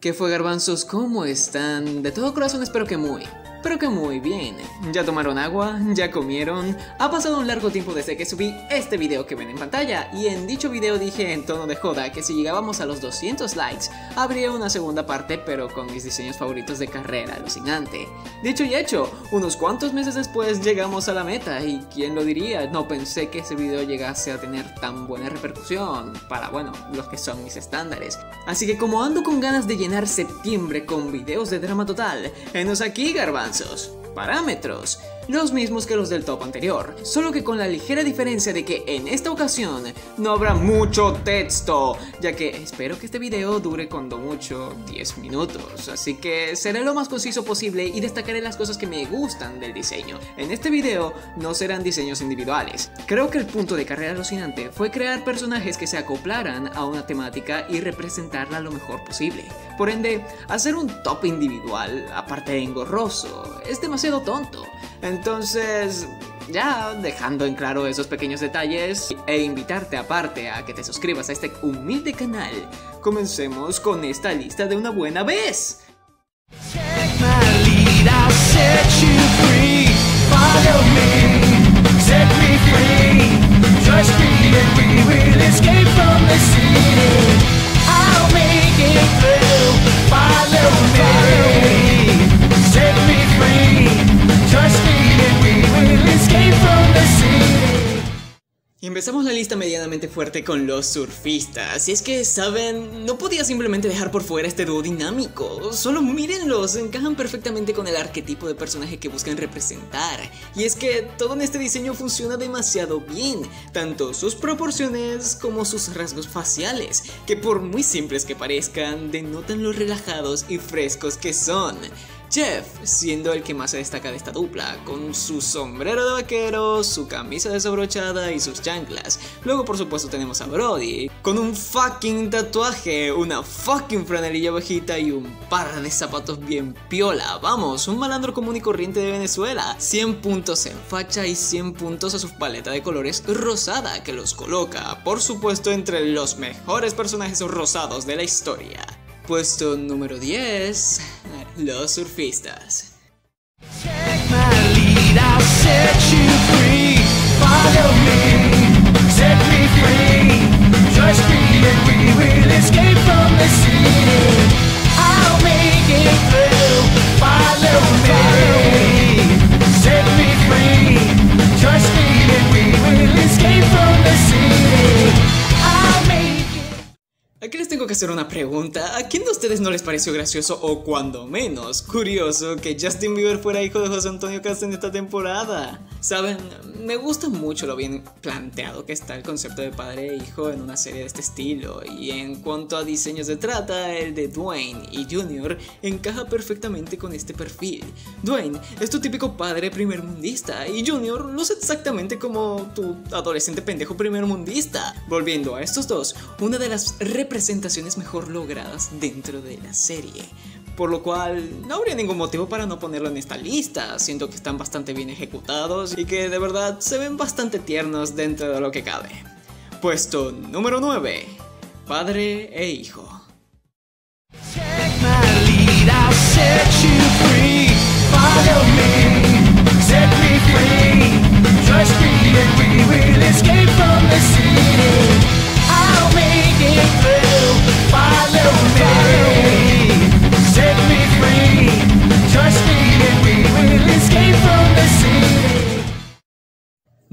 ¿Qué fue garbanzos? ¿Cómo están? De todo corazón espero que muy, pero que muy bien. ¿Ya tomaron agua? ¿Ya comieron? Ha pasado un largo tiempo desde que subí este video que ven en pantalla y en dicho video dije en tono de joda que si llegábamos a los 200 likes habría una segunda parte pero con mis diseños favoritos de carrera alucinante. Dicho y hecho, unos cuantos meses después llegamos a la meta y quién lo diría, no pensé que ese video llegase a tener tan buena repercusión para bueno, los que son mis estándares. Así que como ando con ganas de llenar septiembre con videos de drama total, enos aquí parámetros, los mismos que los del top anterior, solo que con la ligera diferencia de que en esta ocasión no habrá mucho texto, ya que espero que este video dure cuando mucho 10 minutos, así que seré lo más conciso posible y destacaré las cosas que me gustan del diseño. En este video no serán diseños individuales, creo que el punto de Carrera Alucinante fue crear personajes que se acoplaran a una temática y representarla lo mejor posible. Por ende, hacer un top individual, aparte de engorroso, es demasiado tonto. Entonces, ya dejando en claro esos pequeños detalles e invitarte aparte a que te suscribas a este humilde canal, comencemos con esta lista de una buena vez. Y empezamos la lista medianamente fuerte con los surfistas. Y es que, ¿saben? No podía simplemente dejar por fuera este dúo dinámico. Solo mírenlos, encajan perfectamente con el arquetipo de personaje que buscan representar. Y es que todo en este diseño funciona demasiado bien, tanto sus proporciones como sus rasgos faciales, que por muy simples que parezcan, denotan lo relajados y frescos que son. Jeff, siendo el que más se destaca de esta dupla, con su sombrero de vaquero, su camisa desabrochada y sus chanclas. Luego por supuesto tenemos a Brody, con un fucking tatuaje, una fucking franelilla bajita y un par de zapatos bien piola. Vamos, un malandro común y corriente de Venezuela. 100 puntos en facha y 100 puntos a su paleta de colores rosada, que los coloca, por supuesto, entre los mejores personajes rosados de la historia. Puesto número 10, los surfistas. Una pregunta. ¿A quién de ustedes no les pareció gracioso o cuando menos curioso que Justin Bieber fuera hijo de José Antonio Castro en esta temporada? Saben, me gusta mucho lo bien planteado que está el concepto de padre e hijo en una serie de este estilo. Y en cuanto a diseños se trata, el de Dwayne y Junior encaja perfectamente con este perfil. Dwayne es tu típico padre primermundista y Junior luce exactamente como tu adolescente pendejo primermundista. Volviendo a estos dos, una de las presentaciones mejor logradas dentro de la serie. Por lo cual no habría ningún motivo para no ponerlo en esta lista, siento que están bastante bien ejecutados y que de verdad se ven bastante tiernos dentro de lo que cabe. Puesto número 9. Padre e hijo.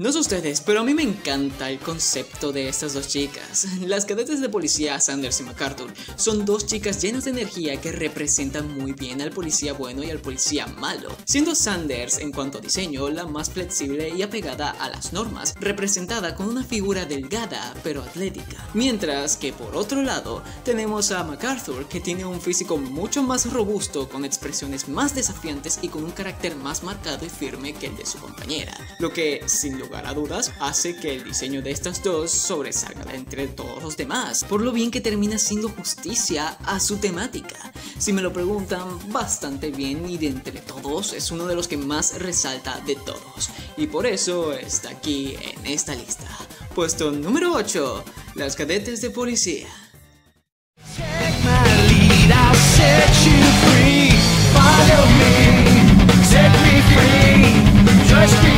No sé ustedes, pero a mí me encanta el concepto de estas dos chicas. Las cadetes de policía Sanders y MacArthur son dos chicas llenas de energía que representan muy bien al policía bueno y al policía malo, siendo Sanders en cuanto a diseño la más flexible y apegada a las normas, representada con una figura delgada pero atlética. Mientras que por otro lado tenemos a MacArthur que tiene un físico mucho más robusto, con expresiones más desafiantes y con un carácter más marcado y firme que el de su compañera, lo que sin lugar lugar a dudas, hace que el diseño de estas dos sobresalga de entre todos los demás, por lo bien que termina haciendo justicia a su temática. Si me lo preguntan, bastante bien y de entre todos es uno de los que más resalta de todos, y por eso está aquí en esta lista. Puesto número 8, las cadetes de policía. Just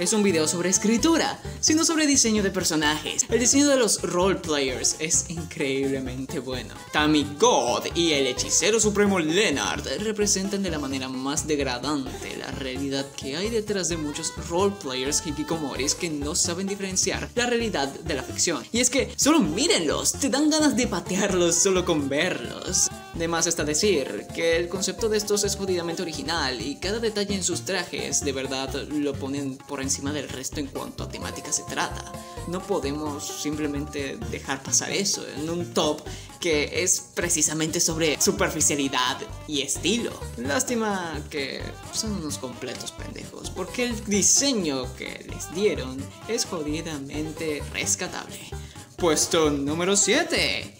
es un video sobre escritura, sino sobre diseño de personajes. El diseño de los roleplayers es increíblemente bueno. Tammy God y el hechicero supremo Leonard representan de la manera más degradante la realidad que hay detrás de muchos roleplayers hikikomoris que no saben diferenciar la realidad de la ficción. Y es que solo mírenlos, te dan ganas de patearlos solo con verlos. De más está decir que el concepto de estos es jodidamente original y cada detalle en sus trajes de verdad lo ponen por encima del resto en cuanto a temática se trata. No podemos simplemente dejar pasar eso en un top que es precisamente sobre superficialidad y estilo. Lástima que son unos completos pendejos, porque el diseño que les dieron es jodidamente rescatable. Puesto número 7.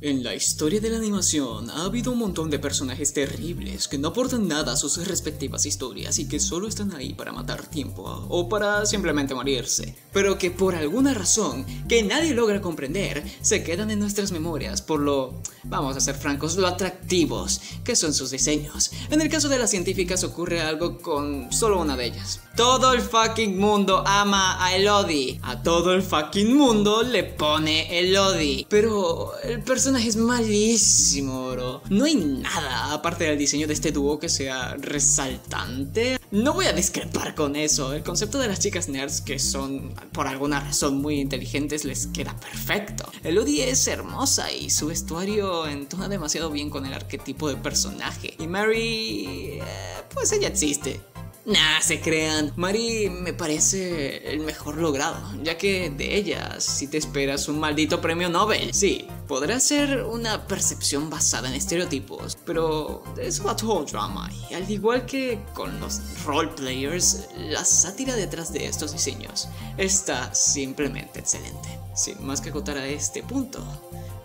En la historia de la animación ha habido un montón de personajes terribles que no aportan nada a sus respectivas historias y que solo están ahí para matar tiempo o para simplemente morirse, pero que por alguna razón que nadie logra comprender se quedan en nuestras memorias por lo, vamos a ser francos, lo atractivos que son sus diseños. En el caso de las científicas ocurre algo con solo una de ellas. Todo el fucking mundo ama a Elodie, a todo el fucking mundo le pone Elodie, pero el personaje personaje es malísimo, bro. No hay nada aparte del diseño de este dúo que sea resaltante. No voy a discrepar con eso. El concepto de las chicas nerds que son por alguna razón muy inteligentes les queda perfecto. Elodie es hermosa y su vestuario entona demasiado bien con el arquetipo de personaje. Y Mary... Eh, pues ella existe. Nah, se crean. Mari me parece el mejor logrado, ya que de ella si te esperas un maldito premio Nobel. Sí, podrá ser una percepción basada en estereotipos, pero es what drama. Y al igual que con los roleplayers, la sátira detrás de estos diseños está simplemente excelente. Sin más que acotar a este punto,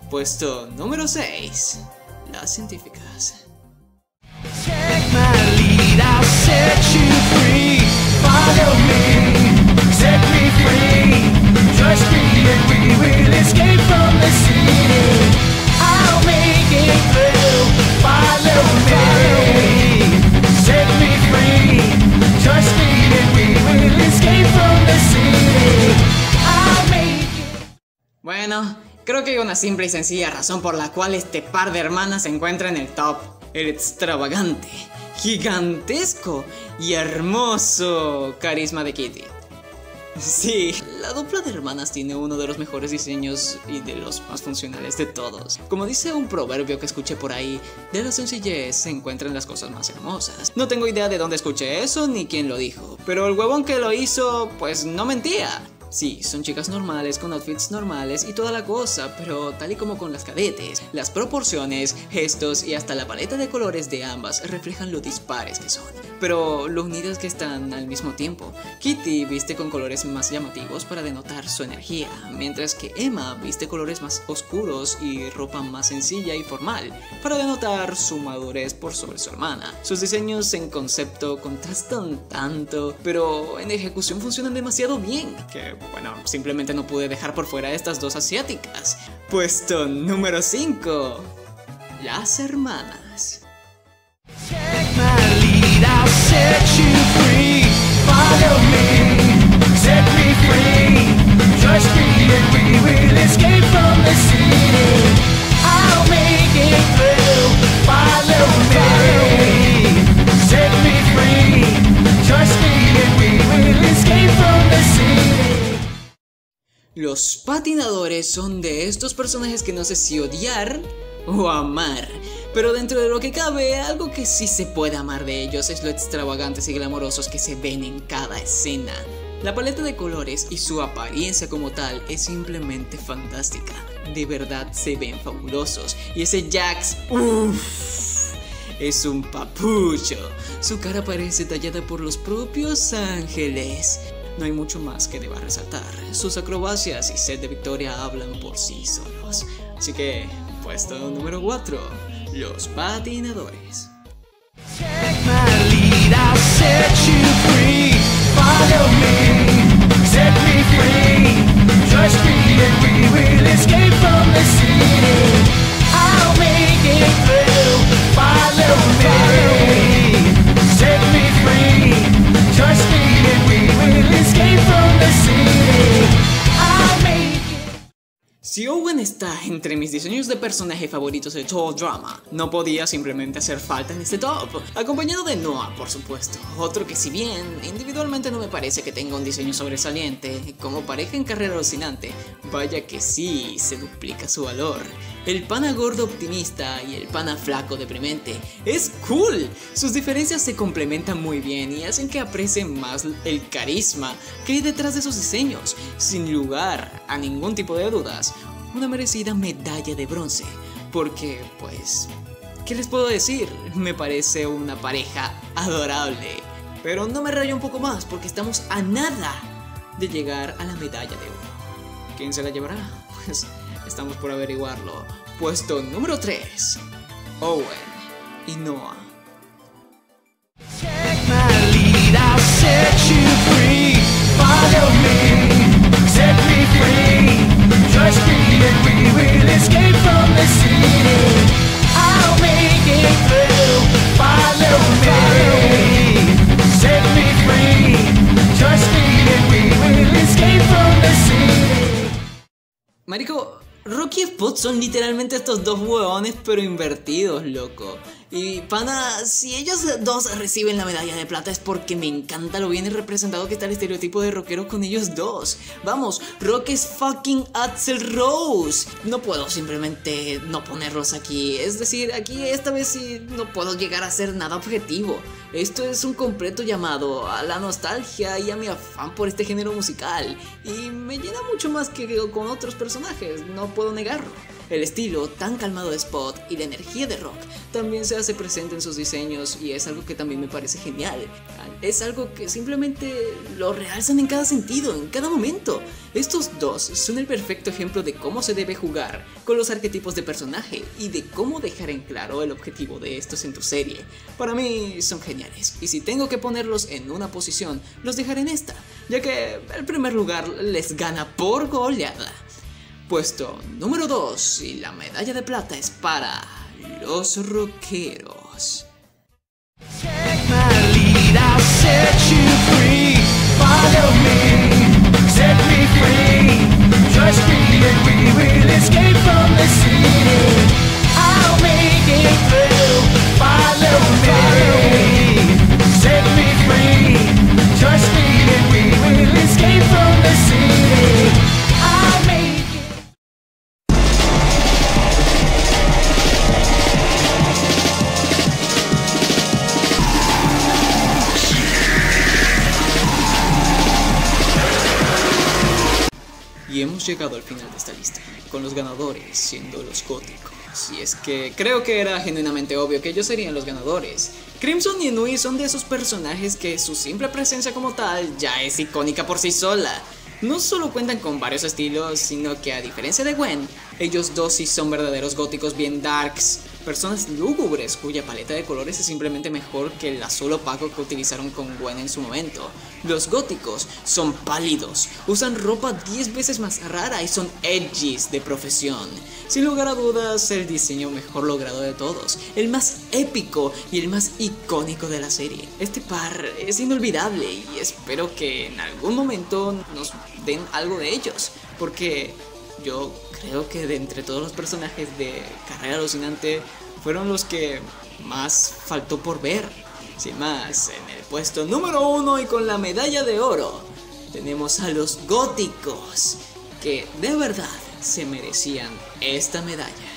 puesto número 6, las científicas. Bueno, creo que hay una simple y sencilla razón por la cual este par de hermanas se encuentra en el top. Extravagante, gigantesco y hermoso carisma de Kitty. Sí, la dupla de hermanas tiene uno de los mejores diseños y de los más funcionales de todos. Como dice un proverbio que escuché por ahí, de la sencillez se encuentran las cosas más hermosas. No tengo idea de dónde escuché eso ni quién lo dijo, pero el huevón que lo hizo, pues no mentía. Sí, son chicas normales con outfits normales y toda la cosa, pero tal y como con las cadetes, las proporciones, gestos y hasta la paleta de colores de ambas reflejan lo dispares que son, pero lo unidas que están al mismo tiempo. Kitty viste con colores más llamativos para denotar su energía, mientras que Emma viste colores más oscuros y ropa más sencilla y formal, para denotar su madurez por sobre su hermana. Sus diseños en concepto contrastan tanto, pero en ejecución funcionan demasiado bien, que bueno, simplemente no pude dejar por fuera estas dos asiáticas. Puesto número 5. Las hermanas. Los patinadores son de estos personajes que no sé si odiar o amar. Pero dentro de lo que cabe, algo que sí se puede amar de ellos es lo extravagantes y glamorosos que se ven en cada escena. La paleta de colores y su apariencia como tal es simplemente fantástica. De verdad se ven fabulosos. Y ese Jax, uff, es un papucho. Su cara parece tallada por los propios ángeles. no hay mucho más que deba resaltar. Sus acrobacias y set de victoria hablan por sí solos. Así que, puesto número 4, los patinadores. Si Owen está entre mis diseños de personaje favoritos de todo drama, no podía simplemente hacer falta en este top, acompañado de Noah, por supuesto, otro que si bien individualmente no me parece que tenga un diseño sobresaliente, como pareja en carrera alucinante, vaya que sí se duplica su valor. El pana gordo optimista y el pana flaco deprimente. Es cool. Sus diferencias se complementan muy bien y hacen que aprecien más el carisma que hay detrás de sus diseños. Sin lugar a ningún tipo de dudas, una merecida medalla de bronce. Porque, pues, ¿qué les puedo decir? Me parece una pareja adorable. Pero no me rayo un poco más porque estamos a nada de llegar a la medalla de oro. ¿Quién se la llevará? Pues estamos por averiguarlo. Puesto número 3. Owen y Noah. Marico, Rocky y Spot son literalmente estos dos hueones pero invertidos, loco. Y pana, si ellos dos reciben la medalla de plata es porque me encanta lo bien representado que está el estereotipo de rockero con ellos dos. Vamos, Rock es fucking Axel Rose. No puedo simplemente no ponerlos aquí. Es decir, aquí esta vez sí no puedo llegar a ser nada objetivo. Esto es un completo llamado a la nostalgia y a mi afán por este género musical. Y me llena mucho más que con otros personajes, no puedo negarlo. El estilo tan calmado de Spot y la energía de Rock también se hace presente en sus diseños y es algo que también me parece genial. Es algo que simplemente lo realzan en cada sentido, en cada momento. Estos dos son el perfecto ejemplo de cómo se debe jugar con los arquetipos de personaje y de cómo dejar en claro el objetivo de estos en tu serie. Para mí son geniales y si tengo que ponerlos en una posición, los dejaré en esta, ya que el primer lugar les gana por goleada. Puesto número 2 y la medalla de plata es para los rockeros. Y al final de esta lista, con los ganadores siendo los góticos. Y es que creo que era genuinamente obvio que ellos serían los ganadores. Crimson y Nui son de esos personajes que su simple presencia como tal ya es icónica por sí sola. No solo cuentan con varios estilos, sino que a diferencia de Gwen, ellos dos sí son verdaderos góticos bien darks, personas lúgubres cuya paleta de colores es simplemente mejor que el azul opaco que utilizaron con Gwen en su momento. Los góticos son pálidos, usan ropa 10 veces más rara y son edgys de profesión. Sin lugar a dudas, el diseño mejor logrado de todos, el más épico y el más icónico de la serie. Este par es inolvidable y espero que en algún momento nos den algo de ellos, porque yo creo que de entre todos los personajes de Carrera Alucinante fueron los que más faltó por ver. Sin más, en el puesto número uno y con la medalla de oro, tenemos a los góticos, que de verdad se merecían esta medalla.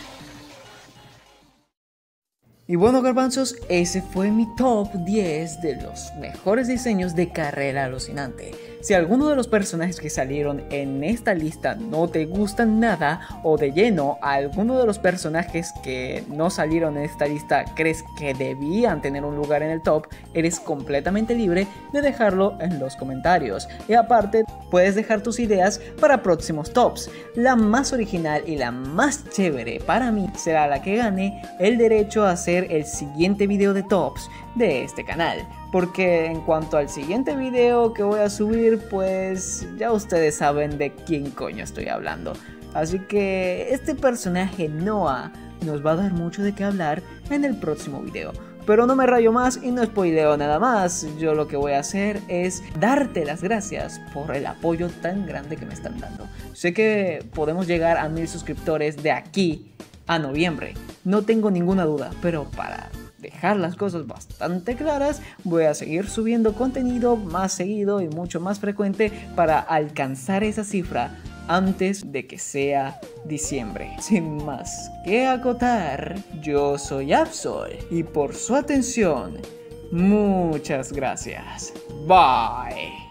Y bueno, garbanzos, ese fue mi top 10 de los mejores diseños de carrera alucinante. Si alguno de los personajes que salieron en esta lista no te gustan nada o de lleno alguno de los personajes que no salieron en esta lista crees que debían tener un lugar en el top, eres completamente libre de dejarlo en los comentarios. Y aparte, puedes dejar tus ideas para próximos tops. La más original y la más chévere para mí será la que gane el derecho a hacer el siguiente video de tops de este canal. Porque en cuanto al siguiente video que voy a subir, pues ya ustedes saben de quién coño estoy hablando. Así que este personaje Noah nos va a dar mucho de qué hablar en el próximo video. Pero no me rayo más y no spoileo nada más. Yo lo que voy a hacer es darte las gracias por el apoyo tan grande que me están dando. Sé que podemos llegar a mil suscriptores de aquí a noviembre. No tengo ninguna duda, pero para dejar las cosas bastante claras, voy a seguir subiendo contenido más seguido y mucho más frecuente para alcanzar esa cifra antes de que sea diciembre. Sin más que acotar, yo soy Absol y por su atención, muchas gracias. Bye.